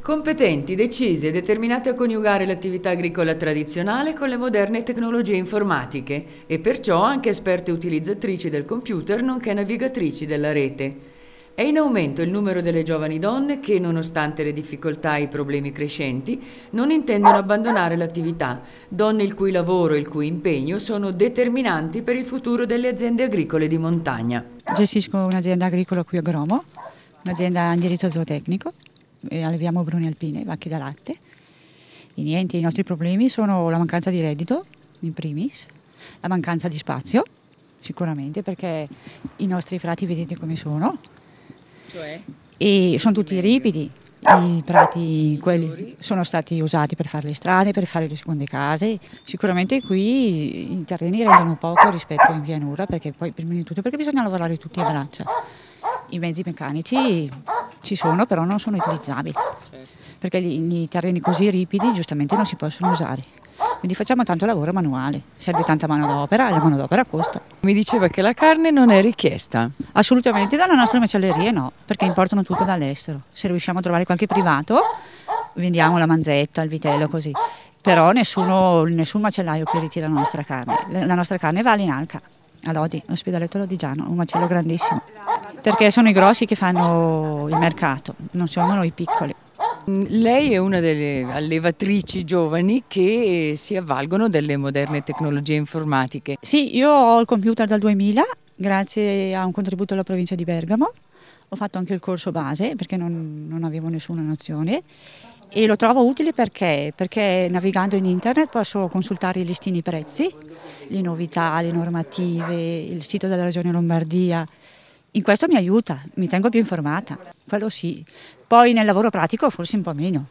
Competenti, decisi e determinati a coniugare l'attività agricola tradizionale con le moderne tecnologie informatiche e perciò anche esperte utilizzatrici del computer nonché navigatrici della rete. È in aumento il numero delle giovani donne che, nonostante le difficoltà e i problemi crescenti, non intendono abbandonare l'attività, donne il cui lavoro e il cui impegno sono determinanti per il futuro delle aziende agricole di montagna. Gestisco un'azienda agricola qui a Gromo, un'azienda a indirizzo zootecnico, e alleviamo bruni alpine, vacche da latte. E niente, i nostri problemi sono la mancanza di reddito, in primis, la mancanza di spazio, sicuramente, perché i nostri prati vedete come sono, Cioè? e sono tutti ripidi. I prati quelli sono stati usati per fare le strade, per fare le seconde case. Sicuramente qui i terreni rendono poco rispetto in pianura, perché poi prima di tutto perché bisogna lavorare tutti a braccia. I mezzi meccanici ci sono, però non sono utilizzabili, perché i terreni così ripidi giustamente non si possono usare. Quindi facciamo tanto lavoro manuale, serve tanta manodopera e la manodopera costa. Mi diceva che la carne non è richiesta. Assolutamente dalle nostre macellerie no, perché importano tutto dall'estero. Se riusciamo a trovare qualche privato, vendiamo la manzetta, il vitello così. Però nessuno, nessun macellaio che ritira la nostra carne. La nostra carne va all'Inalca, a Lodi, all'ospedaleto lodigiano, un macello grandissimo. Perché sono i grossi che fanno il mercato, non siamo noi piccoli. Lei è una delle allevatrici giovani che si avvalgono delle moderne tecnologie informatiche. Sì, io ho il computer dal 2000, grazie a un contributo della provincia di Bergamo. Ho fatto anche il corso base perché non, non avevo nessuna nozione e lo trovo utile perché? Perché navigando in internet posso consultare i listini prezzi, le novità, le normative, il sito della Regione Lombardia. In questo mi aiuta, mi tengo più informata, quello sì. Poi nel lavoro pratico forse un po' meno,